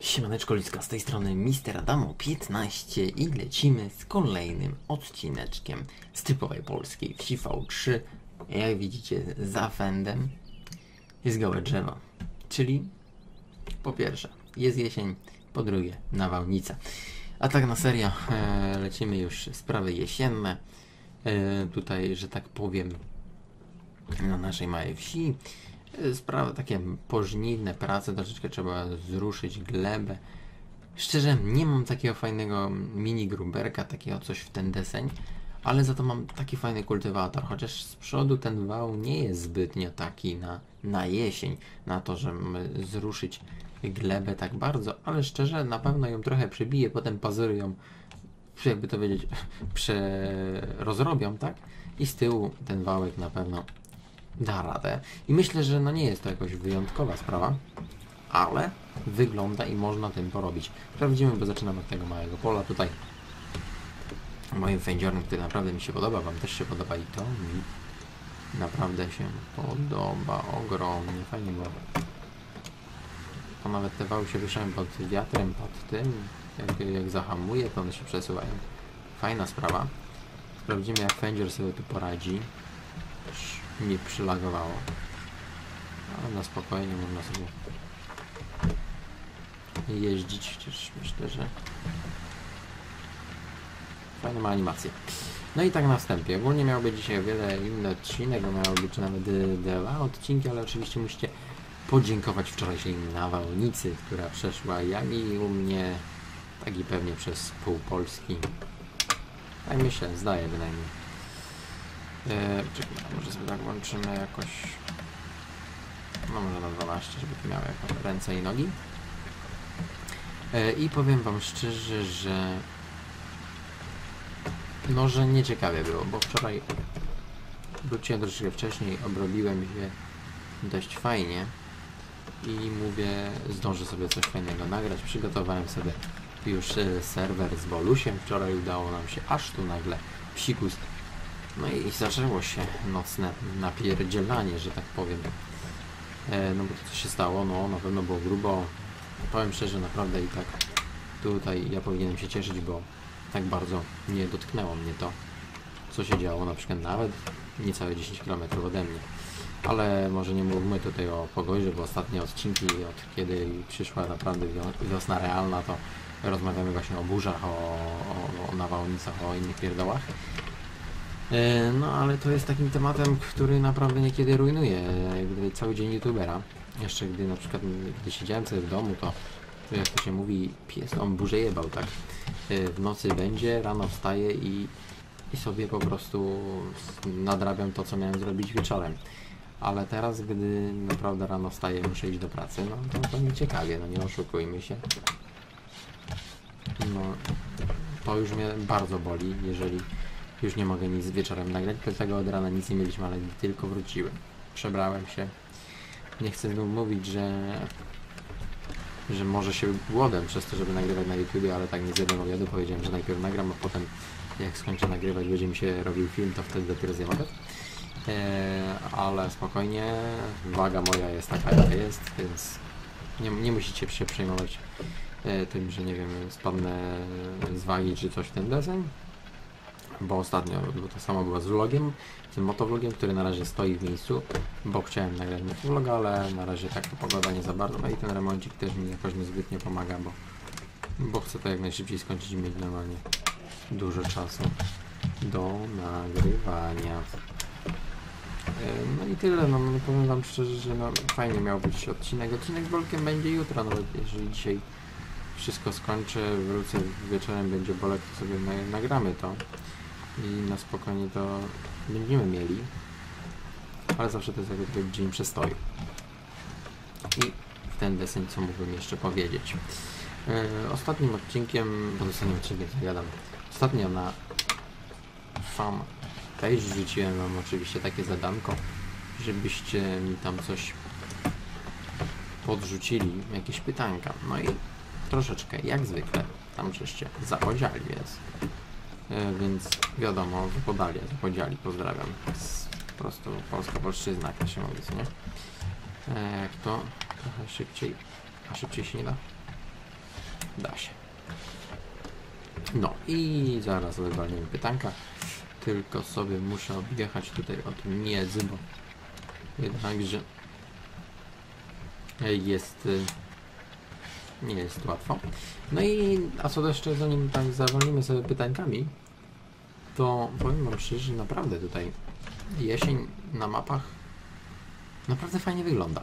Siemaneczko Liska, z tej strony Mister Adamo 15 i lecimy z kolejnym odcineczkiem z typowej polskiej wsi V3. Jak widzicie za fendem jest gołe drzewo, czyli po pierwsze jest jesień, po drugie nawałnica. A tak na serio e, lecimy już sprawy jesienne. E, tutaj, że tak powiem, na naszej małej wsi. E, Sprawy takie pożniwne prace, troszeczkę trzeba zruszyć glebę. Szczerze, nie mam takiego fajnego mini gruberka, takiego coś w ten deseń, ale za to mam taki fajny kultywator, chociaż z przodu ten wał nie jest zbytnio taki na, na jesień, na to, żeby zruszyć glebę tak bardzo, ale szczerze, na pewno ją trochę przebije, potem pazury ją, jakby to wiedzieć, prze... rozrobią, tak? I z tyłu ten wałek na pewno da radę. I myślę, że no nie jest to jakoś wyjątkowa sprawa, ale wygląda i można tym porobić. Sprawdzimy, bo zaczynam od tego małego pola tutaj. Moim fędziorem, który naprawdę mi się podoba, Wam też się podoba i to mi naprawdę się podoba ogromnie. Fajnie było. To nawet te wały się ruszają pod wiatrem, pod tym. Jak, jak zahamuje, to one się przesuwają. Fajna sprawa. Sprawdzimy, jak fędzior sobie tu poradzi mi przylagowało. Ale na spokojnie można sobie jeździć, chociaż myślę, że fajna ma animacja. No i tak na wstępie. Ogólnie miał być dzisiaj wiele inny odcinek, bo miało być nawet y, dwa odcinki, ale oczywiście musicie podziękować wczorajszej nawałnicy, która przeszła jak i u mnie, tak i pewnie przez pół Polski. Tak myślę, zdaję bynajmniej. Eee, czekaj, może sobie tak łączymy jakoś... No może na 12, żeby to miało ręce i nogi. Eee, I powiem wam szczerze, że... No, że nieciekawie było, bo wczoraj wróciłem troszeczkę wcześniej, obrobiłem się dość fajnie i mówię, zdążę sobie coś fajnego nagrać. Przygotowałem sobie już e, serwer z Bolusiem. Wczoraj udało nam się aż tu nagle psikus no i zaczęło się nocne napierdzielanie, że tak powiem. E, no bo to co się stało, no na pewno było grubo. Powiem szczerze, naprawdę i tak tutaj ja powinienem się cieszyć, bo tak bardzo nie dotknęło mnie to, co się działo, na przykład nawet niecałe 10 km ode mnie. Ale może nie mówmy tutaj o pogodzie, bo ostatnie odcinki, od kiedy przyszła naprawdę wiosna realna, to rozmawiamy właśnie o burzach, o, o, o nawałnicach, o innych pierdołach. E, No ale to jest takim tematem, który naprawdę niekiedy rujnuje jakby cały dzień youtubera. Jeszcze gdy na przykład gdy siedziałem sobie w domu, to jak to się mówi, pies on burzę jebał, tak? E, W nocy będzie, rano wstaje i, i sobie po prostu nadrabiam to, co miałem zrobić wieczorem. Ale teraz, gdy naprawdę rano wstaję muszę iść do pracy, no to, to mi ciekawie, no nie oszukujmy się. No, to już mnie bardzo boli, jeżeli już nie mogę nic wieczorem nagrać, dlatego od rana nic nie mieliśmy, ale tylko wróciłem. Przebrałem się. Nie chcę znów mówić, że że może się głodem przez to, żeby nagrywać na YouTubie, ale tak nie zjadłem obiadu. Powiedziałem, że najpierw nagram, a potem jak skończę nagrywać, będzie mi się robił film, to wtedy dopiero obiad. Eee, ale spokojnie, waga moja jest taka, jaka jest, więc nie, nie musicie się przejmować e, tym, że nie wiem, spadnę z wagi czy coś w ten deseń bo ostatnio bo to samo było z vlogiem, z motovlogiem, który na razie stoi w miejscu, bo chciałem nagrać motovloga, ale na razie tak to pogoda nie za bardzo, no i ten remoncik też mi jakoś niezbyt nie pomaga, bo, bo chcę to jak najszybciej skończyć i mieć normalnie dużo czasu do nagrywania. No i tyle, no, no powiem wam szczerze, że no, fajnie miał być odcinek. Odcinek z Bolkiem będzie jutro, nawet jeżeli dzisiaj wszystko skończę, wrócę wieczorem, będzie Bolek, to sobie na- nagramy to i na spokojnie to będziemy mieli, ale zawsze to jest jakby taki dzień przestoju. I w ten deseń, co mógłbym jeszcze powiedzieć. E, ostatnim odcinkiem, bo ostatnim odcinkiem gadam, ostatnio na fan page rzuciłem wam oczywiście takie zadanko, żebyście mi tam coś podrzucili, jakieś pytanka. No i troszeczkę, jak zwykle, tam żeście zapodziali, więc więc wiadomo, podali, zapodziali, pozdrawiam. Po prostu polska polszczyzna, jak to się mówi, nie? E, jak to trochę szybciej, a szybciej się nie da. Da się. No i zaraz wywalimy pytanka. Tylko sobie muszę objechać tutaj od miedzy, bo jednakże jest y, nie jest łatwo. No i a co jeszcze zanim tak zawolnimy sobie pytankami, to powiem wam szczerze, że naprawdę tutaj jesień na mapach naprawdę fajnie wygląda.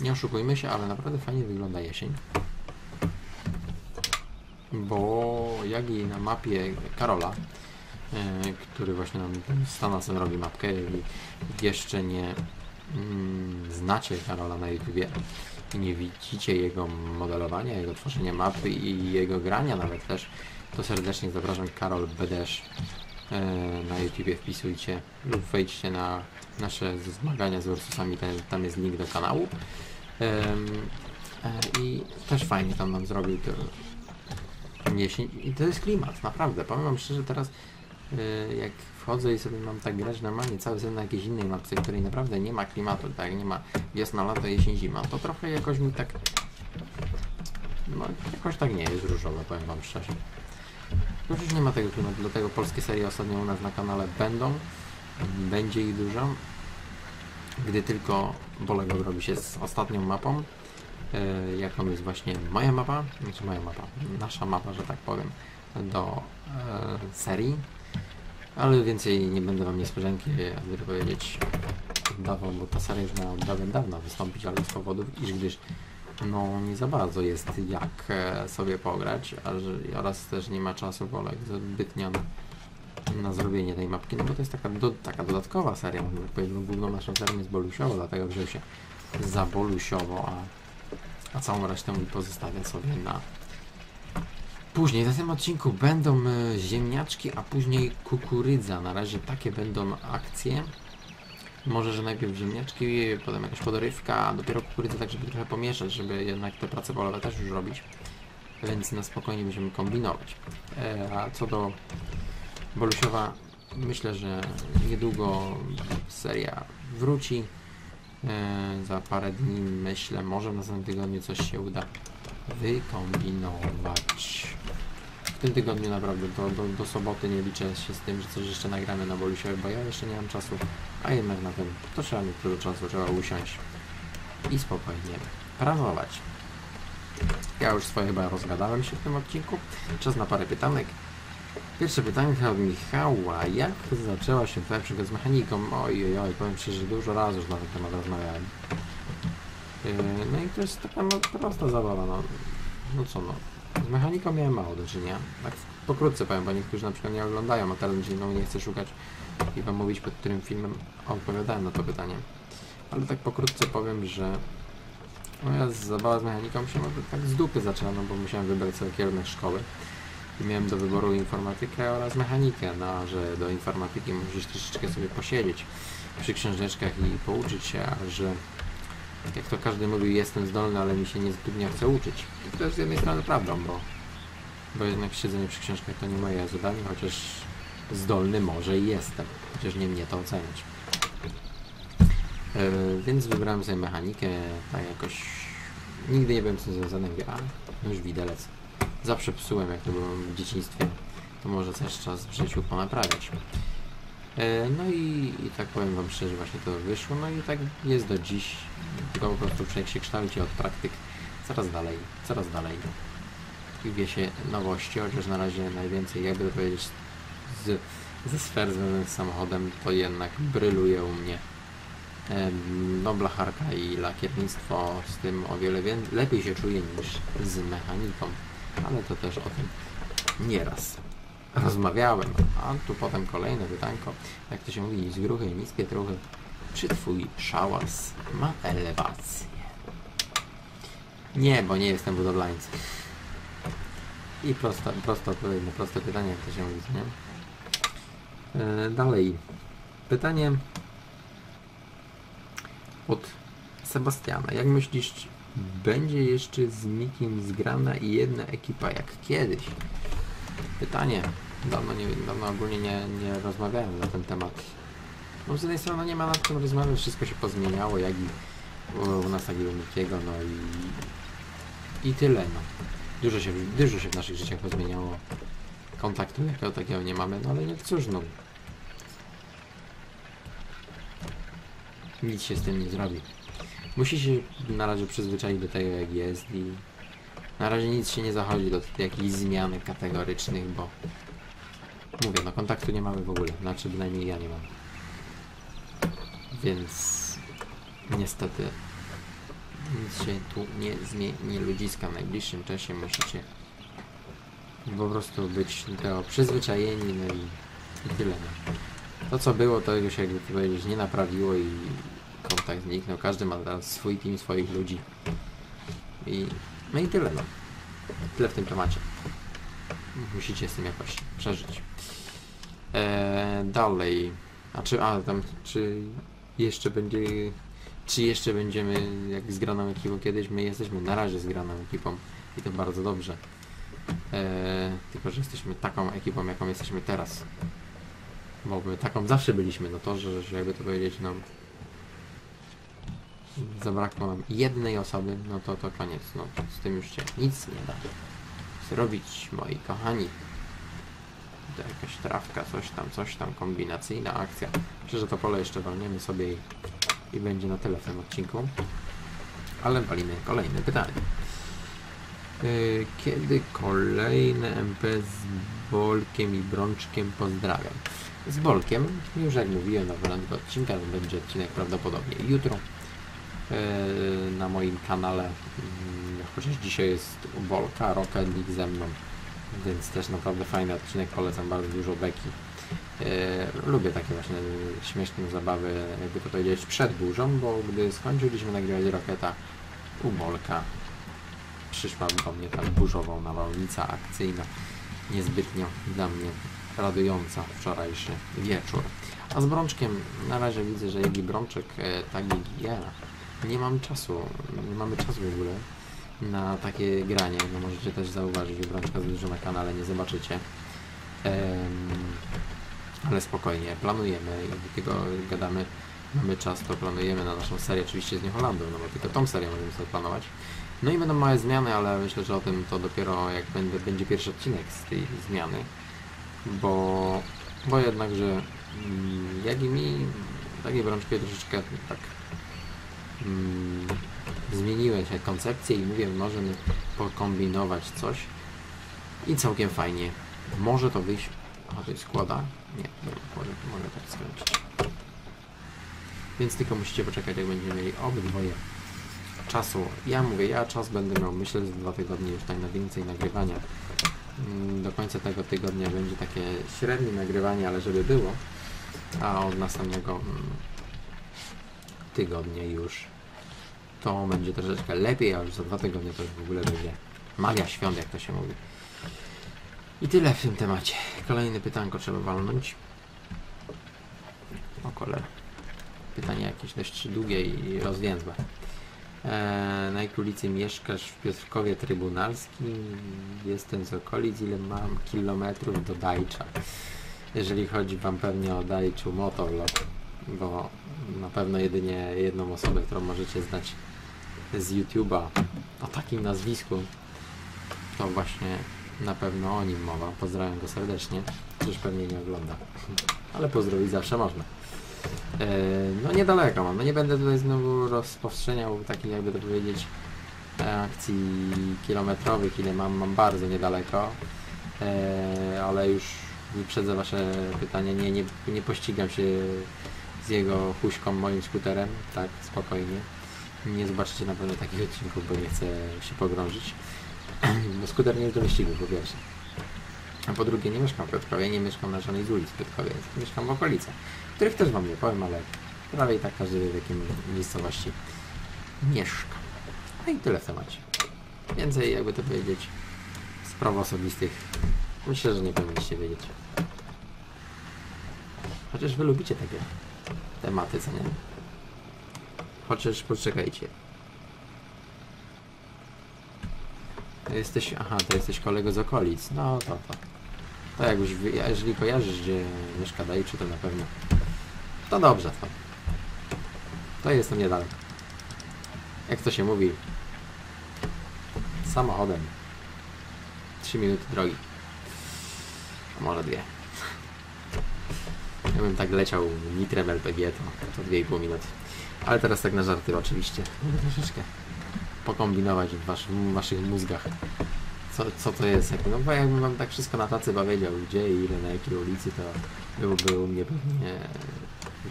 Nie oszukujmy się, ale naprawdę fajnie wygląda jesień. Bo jak i na mapie Karola, e, który właśnie nam z Tanasem robi mapkę i jeszcze nie mm, znacie Karola na YouTubie nie widzicie jego modelowania, jego tworzenia mapy i jego grania nawet też, to serdecznie zapraszam Karol BDS e, na YouTubie wpisujcie lub wejdźcie na nasze zmagania z Ursusami, tam, jest link do kanału. E, I też fajnie tam nam zrobił to jesień. I to jest klimat, naprawdę. Powiem wam szczerze, teraz e, jak wchodzę i sobie mam tak grać normalnie cały sen na jakiejś innej mapce, której naprawdę nie ma klimatu, tak, nie ma wiosna, lato, jesień, zima, to trochę jakoś mi tak no jakoś tak nie jest różowe, powiem wam szczerze. No już nie ma tego klimatu, dlatego polskie serie ostatnio u nas na kanale będą, będzie ich dużo. Gdy tylko Bolego robi się z ostatnią mapą, e, jaką jest właśnie moja mapa, znaczy moja mapa, nasza mapa, że tak powiem, do e, serii. Ale więcej nie będę wam niespodzianki, to powiedzieć, dawał, bo ta seria już miała od dawna wystąpić, ale z powodów, iż gdyż no nie za bardzo jest jak e, sobie pograć, oraz też nie ma czasu Bolek zbytnio na, zrobienie tej mapki, no bo to jest taka, do, taka dodatkowa seria, można tak no, główną naszą serią jest Bolusiowo, dlatego wziął się za Bolusiowo, a, a całą resztę pozostawia sobie na później. Na tym odcinku będą e, ziemniaczki, a później kukurydza. Na razie takie będą akcje. Może, że najpierw ziemniaczki, potem jakaś podrywka, a dopiero kukurydzę, tak żeby trochę pomieszać, żeby jednak te prace polowe też już robić. Więc na spokojnie będziemy kombinować. E, a co do Bolusiowa, myślę, że niedługo seria wróci. E, za parę dni myślę, może w następnym tygodniu coś się uda wykombinować. Tym tygodniu naprawdę do, do, do soboty nie liczę się z tym, że coś jeszcze nagramy na Bolusiowie, bo ja jeszcze nie mam czasu, a jednak na tym to trzeba mieć dużo czasu, trzeba usiąść i spokojnie pracować. Ja już swoje chyba rozgadałem się w tym odcinku. Czas na parę pytanek. Pierwsze pytanie od Michała. Jak zaczęła się Twoja przygoda z mechaniką? Oj, oj, oj, powiem Ci, że dużo razy już na ten temat rozmawiałem. Yy, No i to jest taka no, prosta zabawa, no. No co no. Z mechaniką miałem mało do czynienia. Tak pokrótce powiem, bo niektórzy na przykład nie oglądają, a teraz no, nie chcę szukać i Wam mówić, pod którym filmem odpowiadałem na to pytanie. Ale tak pokrótce powiem, że moja zabawa z mechaniką się tak z dupy zaczęła, no bo musiałem wybrać sobie kierunek szkoły. I miałem do wyboru informatykę oraz mechanikę, no że do informatyki musisz troszeczkę sobie posiedzieć przy książeczkach i pouczyć się, a że jak to każdy mówił, jestem zdolny, ale mi się niezbytnio chce uczyć. I to jest z jednej strony prawdą, bo, bo jednak siedzenie przy książkach to nie moje zadanie, chociaż zdolny może i jestem, chociaż nie mnie to oceniać. Yy, więc wybrałem sobie mechanikę, tak jakoś nigdy nie byłem z tym związany, a no już widelec. Zawsze psułem, jak to było w dzieciństwie, to może też czas w życiu ponaprawiać. E, No i, i tak powiem Wam szczerze, właśnie to wyszło, no i tak jest do dziś, tylko po prostu człowiek się kształci od praktyk coraz dalej, coraz dalej. I wie się nowości, chociaż na razie najwięcej, jakby to powiedzieć, z, ze sfer związanych z samochodem, to jednak bryluje u mnie. Em, no blacharka i lakiernictwo, z tym o wiele lepiej się czuję niż z mechaniką, ale to też o tym nieraz rozmawiałem. A tu potem kolejne pytanko, jak to się mówi, z gruchy i niskie truchy. Czy twój szałas ma elewację? Nie, bo nie jestem budowlańcem. I prosta, prosta odpowiedź na proste pytanie, jak to się mówi, nie? E, dalej. Pytanie od Sebastiana. Jak myślisz, będzie jeszcze z nikim zgrana i jedna ekipa jak kiedyś? Pytanie. Dawno, nie, dawno ogólnie nie, nie rozmawiałem na ten temat. No z jednej strony nie ma nad czym rozmawiać, wszystko się pozmieniało, jak i u, nas, tak i u Mikiego, no i I tyle, no. Dużo się, dużo się w naszych życiach pozmieniało. Kontaktu jako takiego nie mamy, no ale nie cóż, no. Nic się z tym nie zrobi. Musi się na razie przyzwyczaić do tego, jak jest i na razie nic się nie zachodzi do jakichś zmian kategorycznych, bo mówię, no kontaktu nie mamy w ogóle, znaczy bynajmniej ja nie mam. Więc niestety nic się tu nie zmieni ludziska w najbliższym czasie musicie po prostu być do przyzwyczajeni, no i, i tyle. No. To co było, to już jakby powiedzieć nie naprawiło i kontakt zniknął. Każdy ma teraz swój team, swoich ludzi. I no i tyle no. Tyle w tym temacie. Musicie z tym jakoś przeżyć. Eee, dalej. A czy, a tam, czy jeszcze będzie, czy jeszcze będziemy jak zgraną ekipą kiedyś? My jesteśmy na razie zgraną ekipą i to bardzo dobrze. Eee, tylko, że jesteśmy taką ekipą, jaką jesteśmy teraz. Bo my taką zawsze byliśmy, no to, że, że jakby to powiedzieć, no zabrakło nam jednej osoby, no to to koniec, no z tym już się nic nie da zrobić, moi kochani. To jakaś trawka, coś tam, coś tam, kombinacyjna akcja. Myślę, że to pole jeszcze walniemy sobie i, i będzie na tyle w tym odcinku. Ale walimy kolejne pytanie. Yy, Kiedy kolejne MP z Bolkiem i Brączkiem pozdrawiam? Z Bolkiem, już jak mówiłem na początku odcinka, to będzie odcinek prawdopodobnie jutro yy, na moim kanale. Yy, Chociaż dzisiaj jest u Bolka, Rocket League ze mną, więc też naprawdę fajny odcinek, polecam bardzo dużo beki. Yy, lubię takie właśnie śmieszne zabawy, jakby to powiedzieć, przed burzą, bo gdy skończyliśmy nagrywać Rocketa u Bolka, przyszła do mnie ta burzowa nawałnica akcyjna, niezbytnio dla mnie radująca wczorajszy wieczór. A z Brączkiem na razie widzę, że jak i Brączek, e, tak i ja nie mam czasu, nie mamy czasu w ogóle na takie granie, no możecie też zauważyć, że za dużo na kanale nie zobaczycie. Ale spokojnie, planujemy, jakby tylko gadamy, mamy czas, to planujemy na naszą serię oczywiście z New Hollandu, no bo tylko tą serię możemy sobie planować. No i będą małe zmiany, ale myślę, że o tym to dopiero jak będę, będzie pierwszy odcinek z tej zmiany, bo, bo jednakże mm, jak i mi, takie brączki troszeczkę tak mm, zmieniły się koncepcje i mówię, możemy pokombinować coś i całkiem fajnie. Może to wyjść... A to jest składa? Nie, mogę, mogę tak skręcić. Więc tylko musicie poczekać, jak będziemy mieli obydwoje czasu. Ja mówię, ja czas będę miał, myślę, że dwa tygodnie już tak na więcej nagrywania. Mm, Do końca tego tygodnia będzie takie średnie nagrywanie, ale żeby było. A od następnego mm, tygodnia już to będzie troszeczkę lepiej, a już za dwa tygodnie to już w ogóle będzie magia świąt, jak to się mówi. I tyle w tym temacie. Kolejne pytanko trzeba walnąć. O cholera. Pytanie jakieś dość długie i rozwięzłe. Eee, na jakiej ulicy mieszkasz w Piotrkowie Trybunalskim? Jestem z okolic, ile mam kilometrów do Dajcza? Jeżeli chodzi Wam pewnie o Dajczu Motovlog, bo na pewno jedynie jedną osobę, którą możecie znać z YouTube'a o takim nazwisku, to właśnie na pewno o nim mowa. Pozdrawiam go serdecznie, chociaż pewnie nie ogląda, ale pozdrowić zawsze można. E, No niedaleko mam, no nie będę tutaj znowu rozpowszechniał takich jakby to powiedzieć e, akcji kilometrowych, ile mam, mam bardzo niedaleko, e, ale już wyprzedzę wasze pytanie, nie, nie, nie pościgam się z jego huśką moim skuterem, tak, spokojnie. Nie zobaczycie na pewno takich odcinków, bo nie chcę się pogrążyć, bo skuter nie jest do wyścigu, po pierwsze. A po drugie, nie mieszkam w Piotrkowie, nie mieszkam na żadnej z ulic Piotrkowie, mieszkam w okolicach, których też wam nie powiem, ale prawie i tak każdy wie, w jakim miejscowości mieszka. No i tyle w temacie. Więcej, jakby to powiedzieć, spraw osobistych myślę, że nie powinniście wiedzieć. Chociaż wy lubicie takie tematy, co nie? Chociaż poczekajcie. Jesteś, aha, to jesteś kolego z okolic. No to to. To jak już, jeżeli kojarzysz, gdzie mieszka Dajczy, to na pewno. To dobrze, to. To jestem niedaleko. Jak to się mówi? samochodem. 3 minuty drogi. A może dwie. Ja bym tak leciał nitrem LPG, to, to 2,5 minuty. Ale teraz tak na żarty oczywiście. Troszeczkę pokombinować w, waszych mózgach. Co, co to jest? Jak, no bo jakbym wam tak wszystko na tacy powiedział, gdzie i ile, na jakiej ulicy, to byłby u mnie pewnie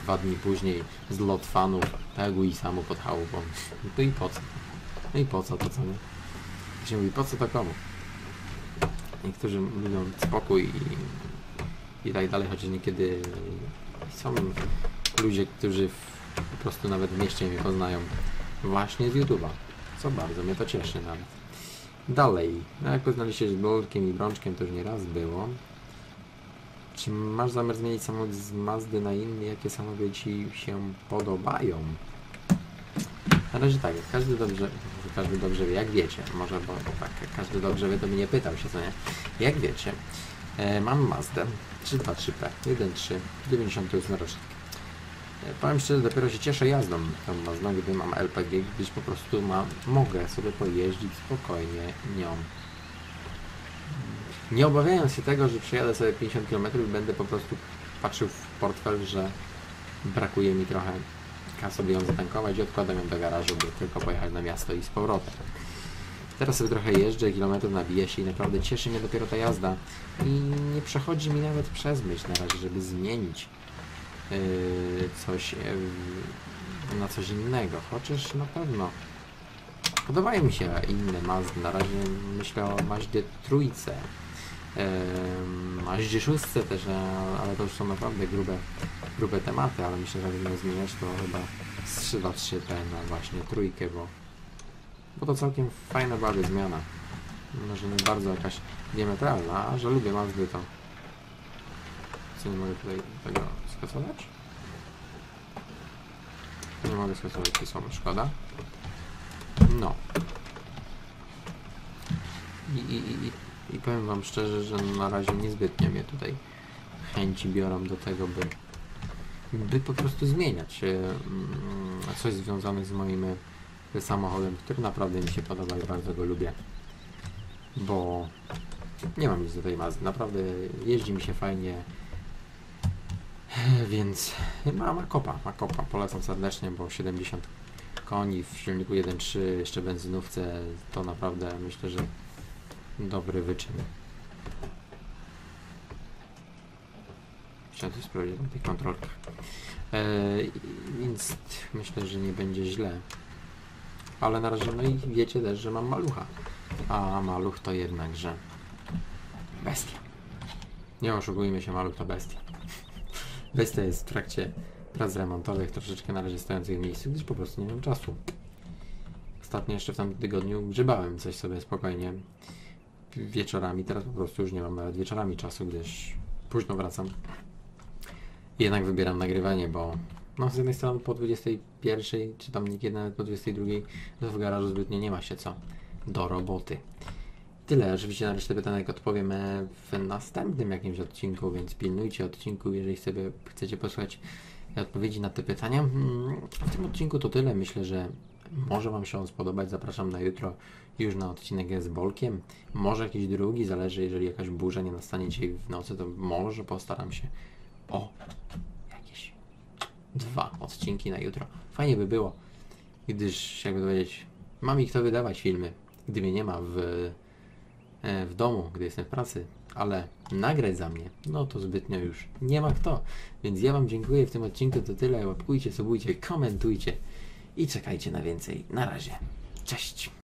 dwa dni później zlot fanów, tak i samu pod chałupą. No i po co? No i po co to, co nie? To się mówi, po co to komu? Niektórzy lubią spokój i, i tak dalej, chociaż niekiedy są ludzie, którzy po prostu nawet w mieście mnie poznają właśnie z YouTube'a, co bardzo mnie to cieszy nawet. Dalej, no jak poznaliście się z Bolkiem i Brączkiem, to już nie raz było. Czy masz zamiar zmienić samochód z Mazdy na inny? Jakie samochody Ci się podobają? Na razie tak, każdy dobrze, każdy dobrze wie, jak wiecie, może bo tak, jak każdy dobrze wie, to by nie pytał się, co nie? Jak wiecie, e, mam Mazdę 323P 1.3 98 rocznik. Powiem szczerze, dopiero się cieszę jazdą tą Mazdą, gdy mam LPG, gdyż po prostu ma, mogę sobie pojeździć spokojnie nią. Nie obawiając się tego, że przejadę sobie 50 km i będę po prostu patrzył w portfel, że brakuje mi trochę kasy, ją zatankować i odkładam ją do garażu, by tylko pojechać na miasto i z powrotem. Teraz sobie trochę jeżdżę, kilometrów nabiję się i naprawdę cieszy mnie dopiero ta jazda. I nie przechodzi mi nawet przez myśl na razie, żeby zmienić coś yy, na coś innego. Chociaż na pewno podobają mi się inne Mazdy. Na razie myślę o Maździe trójce. Maździe szóstce też, e, ale to już są naprawdę grube, grube tematy, ale myślę, że jakbym zmieniać to chyba 3 na 3P na właśnie trójkę, bo, bo to całkiem fajna bardzo zmiana. Może nie bardzo jakaś diametralna, a że lubię Mazdy to co nie mogę tutaj tego skasować? Nie mogę skasować słomy, szkoda. No. I, i, i, I powiem wam szczerze, że na razie niezbytnio mnie tutaj chęci biorą do tego, by, by po prostu zmieniać e, mm, coś związane z moim e, samochodem, który naprawdę mi się podoba i bardzo go lubię. Bo nie mam nic do tej Mazdy. Naprawdę jeździ mi się fajnie. Więc ma, ma kopa, ma kopa. Polecam serdecznie, bo 70 koni w silniku 1.3, jeszcze benzynówce, to naprawdę myślę, że dobry wyczyn. Chciałem coś sprawdzić na tych kontrolkach. Eee, więc myślę, że nie będzie źle. Ale na razie, no i wiecie też, że mam malucha. A maluch to jednakże bestia. Nie oszukujmy się, maluch to bestia. Bestia jest w trakcie prac remontowych, troszeczkę na razie stojących w miejscu, gdyż po prostu nie mam czasu. Ostatnio jeszcze w tamtym tygodniu grzebałem coś sobie spokojnie wieczorami, teraz po prostu już nie mam nawet wieczorami czasu, gdyż późno wracam. I jednak wybieram nagrywanie, bo no z jednej strony po 21, czy tam niekiedy nawet po 22, to w garażu zbytnio nie ma się co do roboty. Tyle, oczywiście na resztę pytanek odpowiem w następnym jakimś odcinku, więc pilnujcie odcinku, jeżeli sobie chcecie posłuchać odpowiedzi na te pytania. Mm, W tym odcinku to tyle. Myślę, że może Wam się on spodobać. Zapraszam na jutro już na odcinek z Bolkiem. Może jakiś drugi, zależy, jeżeli jakaś burza nie nastanie dzisiaj w nocy, to może postaram się o jakieś dwa odcinki na jutro. Fajnie by było, gdyż, jakby to powiedzieć, mam ich to wydawać filmy, gdy mnie nie ma w, w domu, gdy jestem w pracy, ale nagrać za mnie, no to zbytnio już nie ma kto. Więc ja Wam dziękuję w tym odcinku, to tyle. Łapkujcie, subujcie, komentujcie i czekajcie na więcej. Na razie. Cześć!